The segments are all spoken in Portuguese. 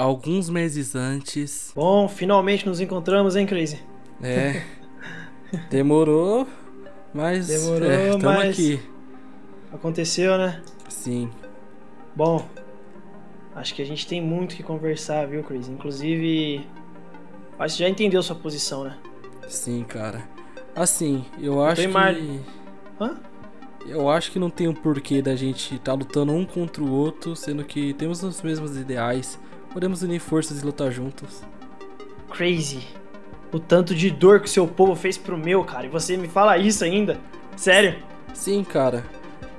alguns meses antes. Bom, finalmente nos encontramos, hein, Crazy? É. demorou, mas. Demorou, é, tamo mas- aqui. Aconteceu, né? Sim. Bom, acho que a gente tem muito que conversar, viu, Crazy? Inclusive, acho que já entendeu sua posição, né? Sim, cara. Assim, eu acho que. mar- Hã? Eu acho que não tem um porquê da gente estar lutando um contra o outro, sendo que temos os mesmos ideais. Podemos unir forças e lutar juntos. Crazy. O tanto de dor que o seu povo fez pro meu, cara. E você me fala isso ainda? Sério? Sim, cara.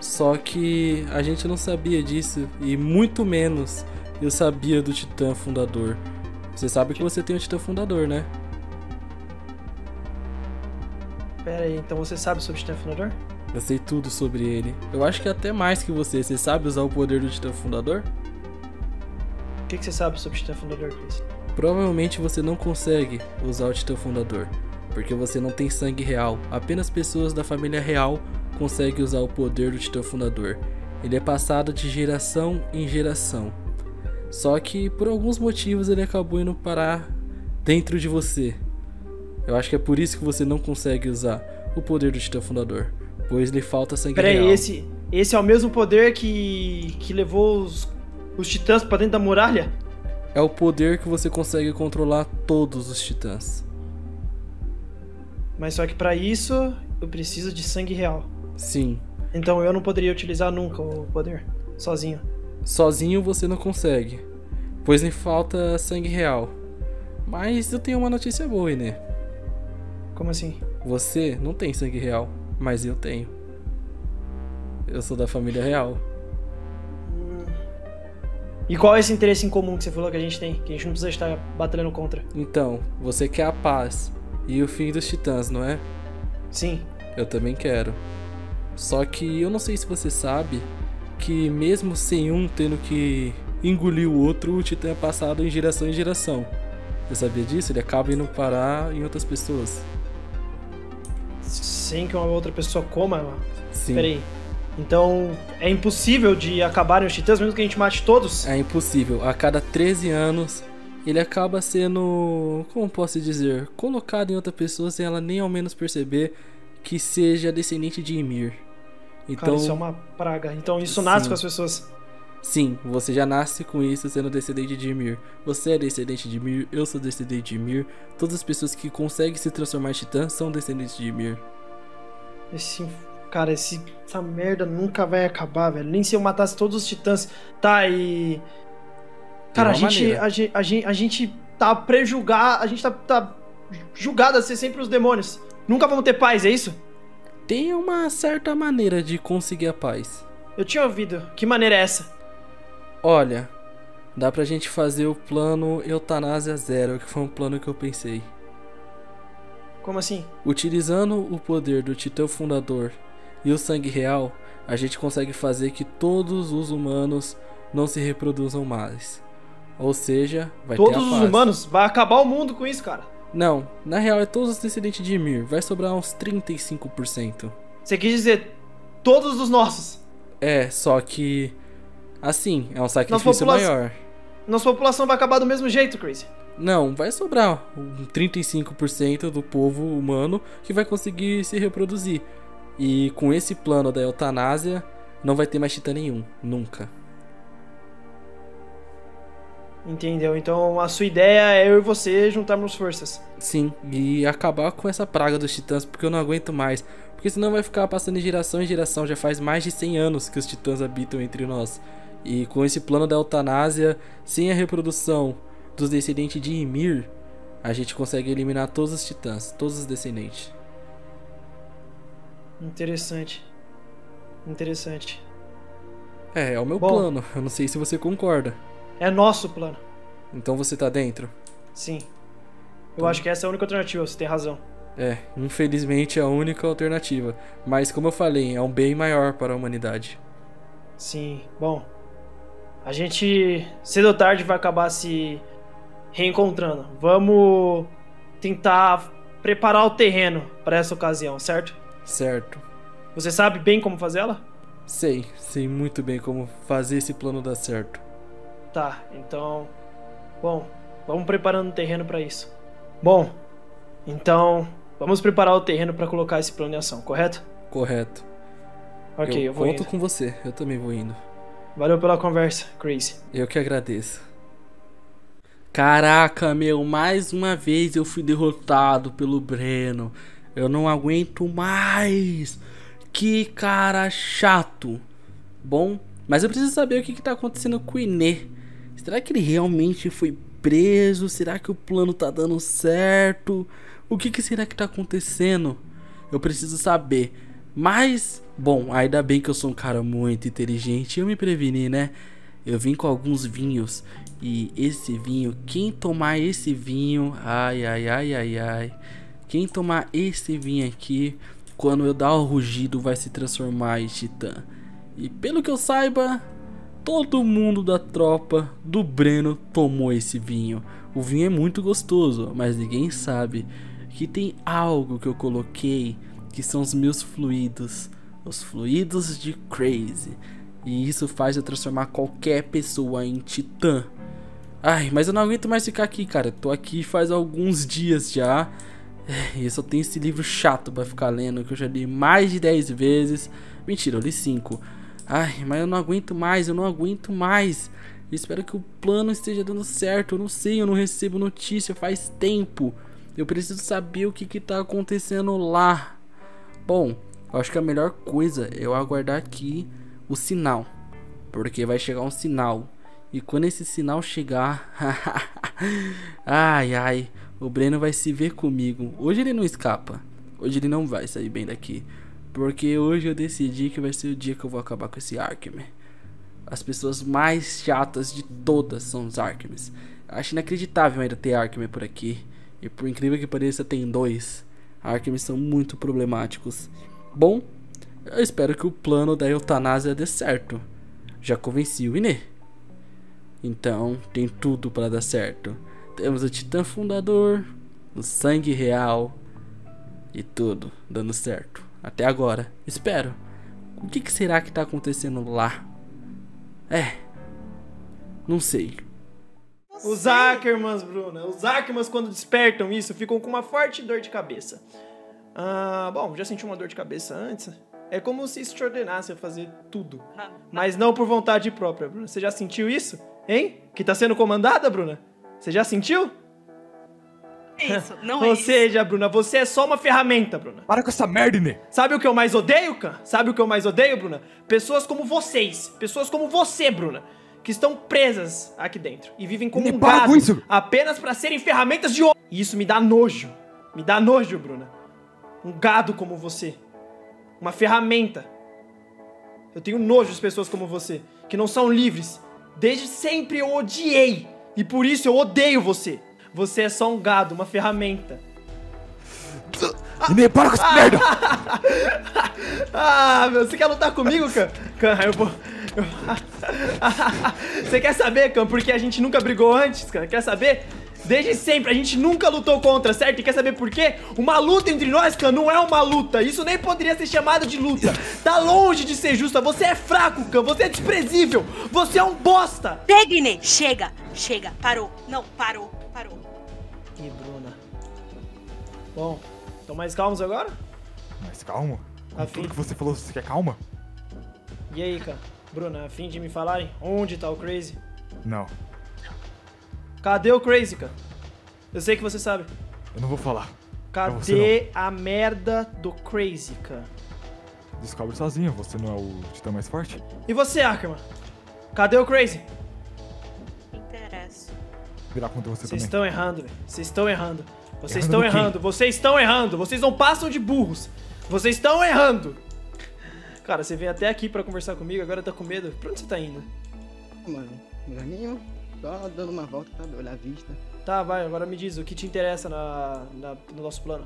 Só que a gente não sabia disso e muito menos eu sabia do Titã Fundador. Você sabe que você tem o Titã Fundador, né? Pera aí, então você sabe sobre o Titã Fundador? Eu sei tudo sobre ele. Eu acho que até mais que você. Você sabe usar o poder do Titã Fundador? Que, que você sabe sobre o Titã Fundador, Crazy? Provavelmente você não consegue usar o Titã Fundador, porque você não tem sangue real. Apenas pessoas da família real conseguem usar o poder do Titã Fundador. Ele é passado de geração em geração. Só que por alguns motivos ele acabou indo parar dentro de você. Eu acho que é por isso que você não consegue usar o poder do Titã Fundador, pois lhe falta sangue real. esse, esse é o mesmo poder que, que levou os, os titãs pra dentro da muralha? É o poder que você consegue controlar todos os titãs. Mas só que pra isso eu preciso de sangue real. Sim, Então eu não poderia utilizar nunca o poder sozinho. Sozinho você não consegue, pois lhe falta sangue real. Mas eu tenho uma notícia boa, Inê. Como assim? Você não tem sangue real, mas eu tenho. Eu sou da família real. E qual é esse interesse em comum que você falou que a gente tem? Que a gente não precisa estar batalhando contra. Então, você quer a paz e o fim dos titãs, não é? Sim. Eu também quero. Só que eu não sei se você sabe que mesmo sem um tendo que engolir o outro, o titã é passado em geração em geração. Você sabia disso? Ele acaba indo parar em outras pessoas. Sem que uma outra pessoa coma. Sim. Peraí. Então é impossível de acabarem os titãs, mesmo que a gente mate todos? É impossível. A cada 13 anos, ele acaba sendo, como posso dizer, colocado em outra pessoa sem ela nem ao menos perceber que seja descendente de Ymir. Então, Cara, isso é uma praga. Então isso nasce Sim. com as pessoas. sim, você já nasce com isso sendo descendente de Ymir. Você é descendente de Ymir, eu sou descendente de Ymir. Todas as pessoas que conseguem se transformar em titã são descendentes de Ymir. Esse. Cara, esse, essa merda nunca vai acabar, velho. Nem se eu matasse todos os titãs. Tá, e. Cara, a gente, a, gente, a, gente, a gente tá prejulgar. A gente tá, tá julgado a ser sempre os demônios. Nunca vamos ter paz, é isso? Tem uma certa maneira de conseguir a paz. Eu tinha ouvido. Que maneira é essa? Olha, dá pra gente fazer o plano Eutanásia Zero, que foi um plano que eu pensei. Como assim? Utilizando o poder do Titã Fundador e o sangue real, a gente consegue fazer que todos os humanos não se reproduzam mais. Ou seja, vai ter a Todos os humanos? Vai acabar o mundo com isso, cara. Não, na real é todos os descendentes de Ymir, vai sobrar uns 35%. Você quis dizer todos os nossos. É, só que assim, é um sacrifício popula- maior. Nossa população vai acabar do mesmo jeito, Crazy. Não, vai sobrar um 35% do povo humano que vai conseguir se reproduzir. E com esse plano da eutanásia, não vai ter mais titã nenhum, nunca. Entendeu? Então a sua ideia é eu e você juntarmos forças. Sim, e acabar com essa praga dos titãs, porque eu não aguento mais. Porque senão vai ficar passando de geração em geração, já faz mais de 100 anos que os titãs habitam entre nós. E com esse plano da eutanásia, sem a reprodução dos descendentes de Ymir, a gente consegue eliminar todos os titãs, todos os descendentes. Interessante. Interessante. É, é o meu Bom. plano. Eu não sei se você concorda. É nosso plano. Então você tá dentro? Sim. Eu acho que essa é a única alternativa, você tem razão. É, infelizmente é a única alternativa. Mas como eu falei, é um bem maior para a humanidade. Sim. Bom. A gente cedo ou tarde vai acabar se reencontrando. Vamos tentar preparar o terreno para essa ocasião, certo? Certo. Você sabe bem como fazer ela? Sei, sei muito bem como fazer esse plano dar certo. Tá, então Bom, vamos preparando o terreno para isso. Bom, então vamos preparar o terreno para colocar esse plano em ação, correto? Correto. Ok, eu, eu vou conto indo. com você, eu também vou indo. Valeu pela conversa, Crazy. Eu que agradeço. Caraca, meu, mais uma vez eu fui derrotado pelo Breno. Eu não aguento mais. Que cara chato. Bom, mas eu preciso saber o que, que tá acontecendo com o Inê. Será que ele realmente foi preso? Será que o plano tá dando certo? O que, que será que tá acontecendo? Eu preciso saber. Mas, bom, ainda bem que eu sou um cara muito inteligente. Eu me preveni, né? Eu vim com alguns vinhos. E esse vinho, quem tomar esse vinho, ai, ai, ai, ai, ai. Quem tomar esse vinho aqui, quando eu dar o rugido, vai se transformar em titã. E pelo que eu saiba, todo mundo da tropa do Breno tomou esse vinho. O vinho é muito gostoso, mas ninguém sabe que tem algo que eu coloquei que são os meus fluidos, os fluidos de Crazy. E isso faz eu transformar qualquer pessoa em titã. Ai, mas eu não aguento mais ficar aqui, cara. Tô aqui faz alguns dias já. E eu só tenho esse livro chato pra ficar lendo, que eu já li mais de 10 vezes. Mentira, eu li 5. Ai, mas eu não aguento mais, eu não aguento mais. Eu espero que o plano esteja dando certo. Eu não sei, eu não recebo notícia faz tempo. Eu preciso saber o que, que tá acontecendo lá. Bom, eu acho que a melhor coisa é eu aguardar aqui o sinal. Porque vai chegar um sinal. E quando esse sinal chegar. ai ai. O Breno vai se ver comigo. Hoje ele não escapa. Hoje ele não vai sair bem daqui. Porque hoje eu decidi que vai ser o dia que eu vou acabar com esse Arkman. As pessoas mais chatas de todas são os Arkmans. Acho inacreditável ainda ter Arkman por aqui. E por incrível que pareça, tem dois. Arkmans são muito problemáticos. Bom, eu espero que o plano da eutanásia dê certo. Já convenci o Inê. Então, tem tudo para dar certo. Temos o Titã Fundador, o Sangue Real e tudo dando certo. Até agora, espero. O que, que será que tá acontecendo lá? É. Não sei. Os Ackermans, Bruna. Os Ackermans, quando despertam isso, ficam com uma forte dor de cabeça. Ah, bom, já senti uma dor de cabeça antes. É como se isso te ordenasse a fazer tudo. Mas não por vontade própria, Bruna. Você já sentiu isso? Hein? Que tá sendo comandada, Bruna? Você já sentiu? É isso, não é Ou isso. seja, Bruna, você é só uma ferramenta, Bruna. Para com essa merda, Inê! Sabe o que eu mais odeio, Khan? Sabe o que eu mais odeio, Bruna? Pessoas como vocês. Pessoas como você, Bruna. Que estão presas aqui dentro. E vivem como um para gado. com isso! Apenas pra serem ferramentas de homem. E isso me dá nojo. Me dá nojo, Bruna. Um gado como você. Uma ferramenta. Eu tenho nojo de pessoas como você. Que não são livres. Desde sempre eu odiei. E por isso eu odeio você. Você é só um gado, uma ferramenta. Inê, para com essa merda! Ah, meu, você quer lutar comigo, Cam? Cam, eu vou. eu- você quer saber, Cam, porque a gente nunca brigou antes, Cam? Quer saber? Desde sempre, a gente nunca lutou contra, certo? E quer saber por quê? Uma luta entre nós, Cam, não é uma luta. Isso nem poderia ser chamado de luta. Tá longe de ser justa. Você é fraco, Cam. Você é desprezível. Você é um bosta. Inê, chega, chega, parou. Não, parou, parou. Ih, Bruna. Bom, estão mais calmos agora? Mas calma. Com Afim. tudo que você falou, você quer calma? E aí, Cam? Bruna, a fim de me falarem onde tá o Crazy? Não, Cadê o Crazy, Cam? Eu sei que você sabe. eu não vou falar. Cadê a merda do Crazy, cara? Descobre sozinho, você não é o titã mais forte? E você, Ackerman? Cadê o Crazy? Interessa. Virar contra você Vocês também. estão errando, velho. Vocês estão errando. Vocês Errando estão errando. Vocês estão errando. Vocês não passam de burros. Vocês estão errando. Cara, você veio até aqui pra conversar comigo, agora tá com medo. Pra onde você tá indo? Mano, lugar nenhum. Só dando uma volta, sabe? Olhar a vista. Tá, vai, agora me diz o que te interessa na, na- no nosso plano.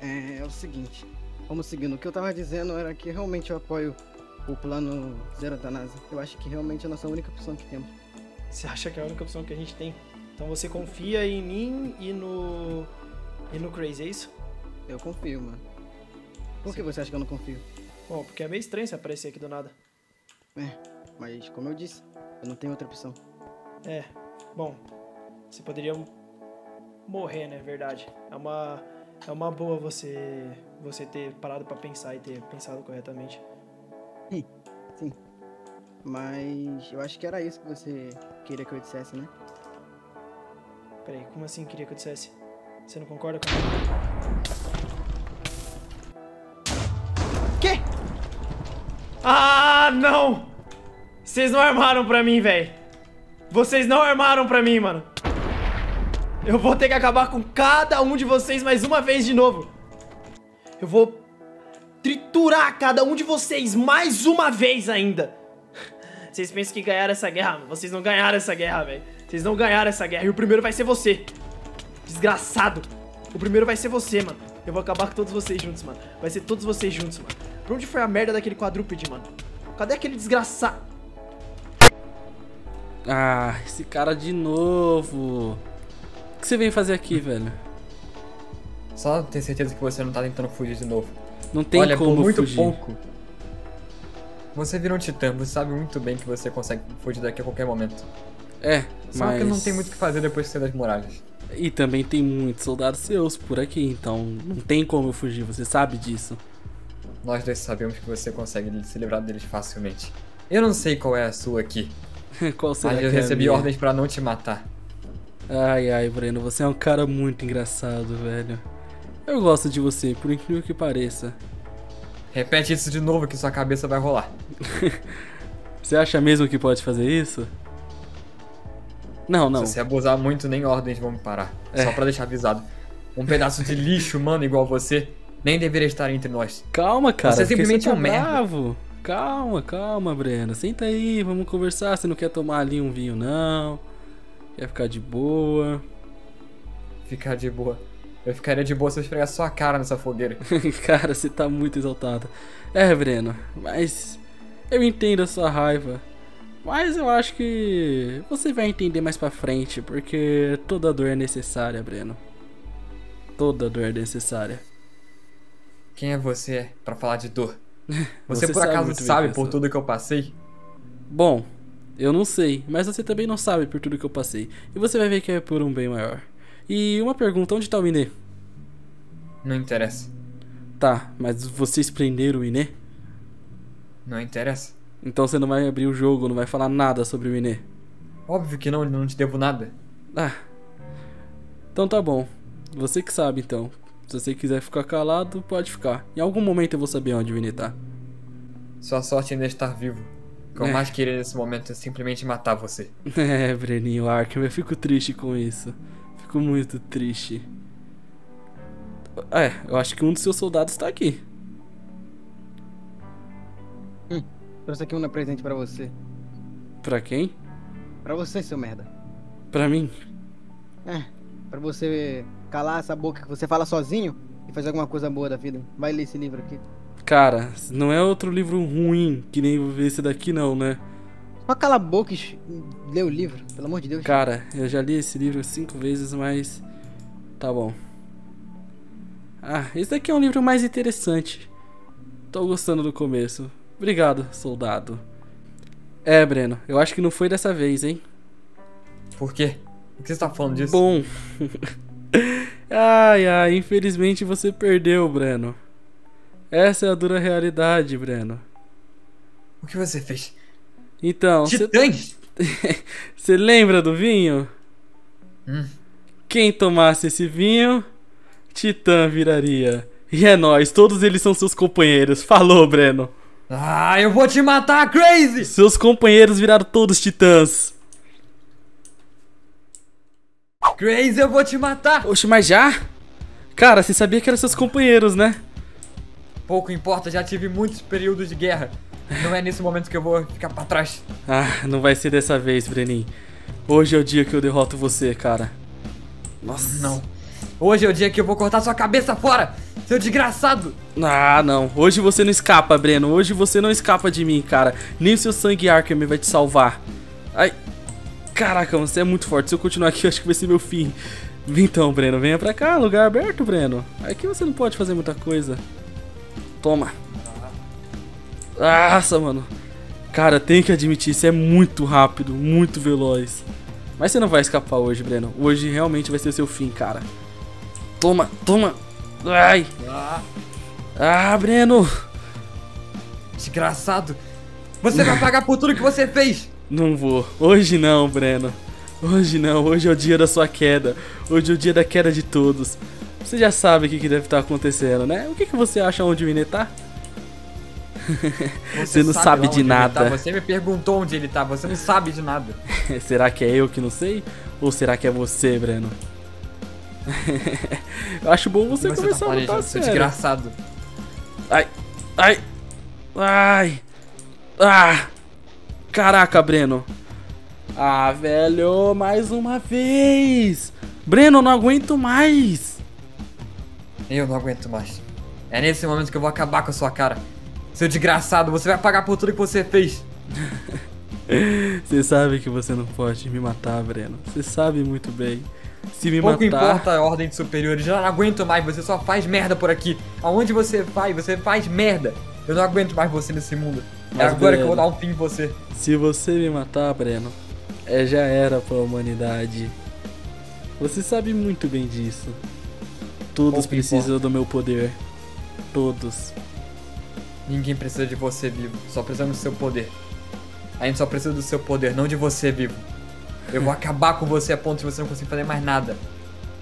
É, é o seguinte. Vamos seguindo. O que eu tava dizendo era que realmente eu apoio o plano Zero Eutanásia. Eu acho que realmente é a nossa única opção que temos. Você acha que é a única opção que a gente tem? Então você confia em mim e no. e no Crazy, é isso? Eu confio, mano. Por que você acha que eu não confio? Bom, porque é meio estranho você aparecer aqui do nada. É, mas como eu disse, eu não tenho outra opção. É, Bom, você poderia morrer, né? Verdade. É uma, é uma boa você, você ter parado pra pensar e ter pensado corretamente. Sim. Mas eu acho que era isso que você queria que eu dissesse, né? Peraí, como assim queria que eu dissesse? Você não concorda comigo? Quê? Ah, não! Vocês não armaram pra mim, velho. Vocês não armaram pra mim, mano. Eu vou ter que acabar com cada um de vocês mais uma vez de novo. Eu vou triturar cada um de vocês mais uma vez ainda. Vocês pensam que ganharam essa guerra? mano? Vocês não ganharam essa guerra, velho. Vocês não ganharam essa guerra. E o primeiro vai ser você. Desgraçado. O primeiro vai ser você, mano. Eu vou acabar com todos vocês juntos, mano. Vai ser todos vocês juntos, mano. Pra onde foi a merda daquele quadrúpede, mano? Cadê aquele desgraçado? Ah, esse cara de novo. O que você veio fazer aqui, velho? Só ter certeza que você não tá tentando fugir de novo. Não tem Olha, como por muito fugir. pouco. Você virou um titã, você sabe muito bem que você consegue fugir daqui a qualquer momento. É, Só mas... que não tem muito o que fazer depois de sair das muralhas. E também tem muitos soldados seus por aqui, então não tem como eu fugir, você sabe disso. Nós dois sabemos que você consegue se livrar deles facilmente. Eu não sei qual é a sua aqui, Qual será mas eu é recebi minha? ordens pra não te matar. Ai, ai, Breno, você é um cara muito engraçado, velho. Eu gosto de você, por incrível que pareça. Repete isso de novo que sua cabeça vai rolar. Você acha mesmo que pode fazer isso? Não, não. Se você abusar muito, nem ordens vão me parar. É. Só pra deixar avisado. Um pedaço de lixo, mano, igual você, nem deveria estar entre nós. Calma, cara. Você simplesmente tá é um merda. Calma, calma, Breno. Senta aí, vamos conversar. Você não quer tomar ali um vinho, não? Quer ficar de boa? Ficar de boa. Eu ficaria de boa se eu esfregasse sua cara nessa fogueira. Cara, você tá muito exaltado. É, Breno, mas eu entendo a sua raiva. Mas eu acho que você vai entender mais pra frente, porque toda dor é necessária, Breno. Toda dor é necessária. Quem é você pra falar de dor? Você, Você por sabe acaso sabe por tudo que eu passei? Bom, eu não sei, mas você também não sabe por tudo que eu passei. E você vai ver que é por um bem maior. E uma pergunta, onde tá o Inê? Não interessa. Tá, mas vocês prenderam o Inê? Não interessa. Então você não vai abrir o jogo, não vai falar nada sobre o Inê. Óbvio que não, não te devo nada. Ah. Então tá bom. Você que sabe então. Se você quiser ficar calado, pode ficar. Em algum momento eu vou saber onde o Inê tá. Sua sorte ainda é estar vivo. O que eu É. mais queria nesse momento é simplesmente matar você. É, Breninho Arkham, eu fico triste com isso. Fico muito triste. É, eu acho que um dos seus soldados tá aqui. Trouxe aqui um presente pra você. Pra quem? Pra você, seu merda. Pra mim? É, pra você calar essa boca que você fala sozinho e fazer alguma coisa boa da vida. Vai ler esse livro aqui. Cara, não é outro livro ruim que nem esse daqui não, né? Só cala a boca e lê o livro, pelo amor de Deus. Cara, eu já li esse livro cinco vezes, mas. Tá bom. Ah, esse daqui é um livro mais interessante. Tô gostando do começo. Obrigado, soldado. É, Breno, eu acho que não foi dessa vez, hein? Por quê? Por que você tá falando disso? Bom. ai, ai, infelizmente você perdeu, Breno. Essa é a dura realidade, Breno. O que você fez? Então, você Titãs! Você lembra do vinho? Hum. Quem tomasse esse vinho, Titã viraria. E é nóis, todos eles são seus companheiros. Falou, Breno. Ah, eu vou te matar, Crazy! Seus companheiros viraram todos titãs. Crazy, eu vou te matar! Oxe, mas já? Cara, você sabia que eram seus companheiros, né? Pouco importa, já tive muitos períodos de guerra. Não é nesse momento que eu vou ficar pra trás. Ah, não vai ser dessa vez, Brenin. Hoje é o dia que eu derroto você, cara. Nossa. Não. Hoje é o dia que eu vou cortar sua cabeça fora, seu desgraçado! Ah, não. Hoje você não escapa, Breno. Hoje você não escapa de mim, cara. Nem o seu sangue Arkham vai te salvar. Ai. Caraca, você é muito forte. Se eu continuar aqui, eu acho que vai ser meu fim. Então, Breno, venha pra cá. Lugar aberto, Breno. Aqui você não pode fazer muita coisa. Toma. Nossa, mano. Cara, tem que admitir, isso é muito rápido, muito veloz. Mas você não vai escapar hoje, Breno. Hoje realmente vai ser o seu fim, cara. Toma, toma. Ai. Ah, Breno. Desgraçado. Você vai pagar por tudo que você fez. Não vou. Hoje não, Breno. Hoje não. Hoje é o dia da sua queda. Hoje é o dia da queda de todos. Você já sabe o que, que deve estar acontecendo, né? O que, que você acha onde o Vini tá? Você não sabe lá de ele nada. tá. Você me perguntou onde ele tá. Você não sabe de nada. será que é eu que não sei? Ou será que é você, Breno? Eu acho bom você, Você tá começar a planejando, lutar seu sério. desgraçado. Ai, ai, ai, ah, caraca, Breno. Ah, velho, mais uma vez. Breno, não aguento mais. Eu não aguento mais. É nesse momento que eu vou acabar com a sua cara. Seu desgraçado, você vai pagar por tudo que você fez. Você sabe que você não pode me matar, Breno. Você sabe muito bem. Se me Pouco matar, importa a ordem de superiores, já não aguento mais, você só faz merda por aqui. Aonde você vai, você faz merda. Eu não aguento mais você nesse mundo. É Mas, agora que eu vou Breno, dar um fim em você. se você me matar, Breno, é já era pra humanidade. Você sabe muito bem disso. Todos Pouco precisam do meu poder. Todos. Ninguém precisa de você vivo, só precisamos do seu poder. A gente só precisa do seu poder, não de você vivo. Eu vou acabar com você a ponto de você não conseguir fazer mais nada.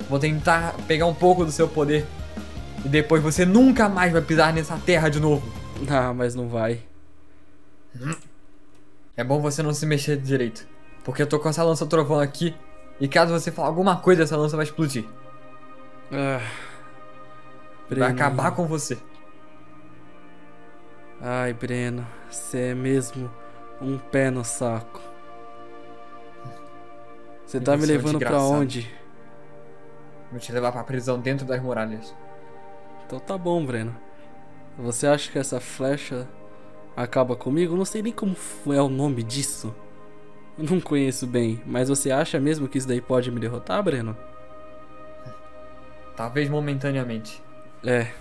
Vou tentar pegar um pouco do seu poder. E depois você nunca mais vai pisar nessa terra de novo. Ah, mas não vai. É bom você não se mexer direito. Porque eu tô com essa lança trovão aqui. E caso você falar alguma coisa, essa lança vai explodir. Ah, Vai Breno. acabar com você. Ai, Breno, você é mesmo um pé no saco. Você tá me levando pra desgraçado. onde? Vou te levar pra prisão dentro das muralhas. Então tá bom, Breno. Você acha que essa flecha acaba comigo? Eu não sei nem como é o nome disso. Eu não conheço bem, mas você acha mesmo que isso daí pode me derrotar, Breno? Talvez momentaneamente. É.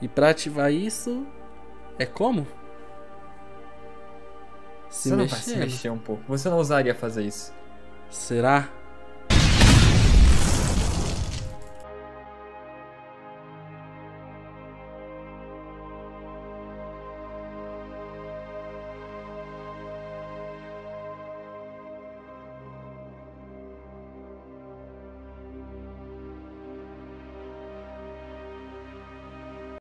E pra ativar isso, é como? Se você não vai se mexendo. mexer um pouco. Você não ousaria fazer isso. Será?